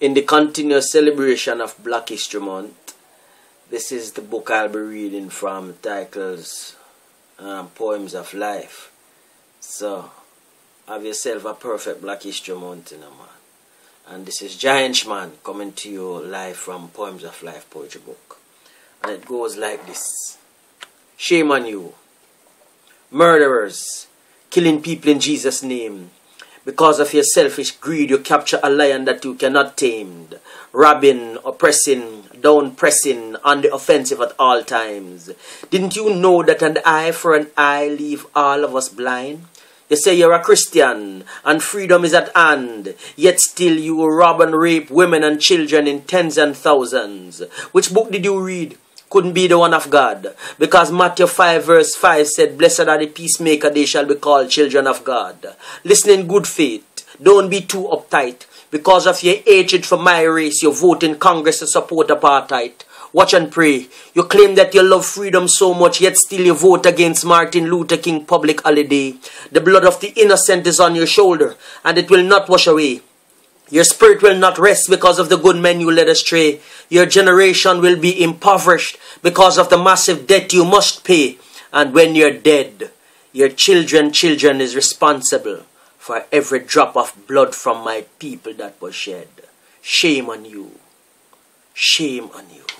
in the continuous celebration of Black History Month, this is the book I'll be reading from titles um, Poems of Life. So, have yourself a perfect Black History Month, you know, man. And this is Jah Henchman coming to you live from Poems of Life Poetry Book. And it goes like this Shame on you, murderers, killing people in Jesus' name because of your selfish greed, you capture a lion that you cannot tame. Robbing, oppressing, down pressing, on the offensive at all times. Didn't you know that an eye for an eye leave all of us blind? You say you're a Christian and freedom is at hand, yet still you rob and rape women and children in tens and thousands. Which book did you read? Couldn't be the one of God. Because Matthew 5 verse 5 said, Blessed are the peacemaker, they shall be called children of God. Listen in good faith. Don't be too uptight. Because of your hatred for my race, you vote in Congress to support apartheid. Watch and pray. You claim that you love freedom so much, yet still you vote against Martin Luther King public holiday. The blood of the innocent is on your shoulder, and it will not wash away. Your spirit will not rest because of the good men you led astray. Your generation will be impoverished because of the massive debt you must pay. And when you're dead, your children, children is responsible for every drop of blood from my people that was shed. Shame on you. Shame on you.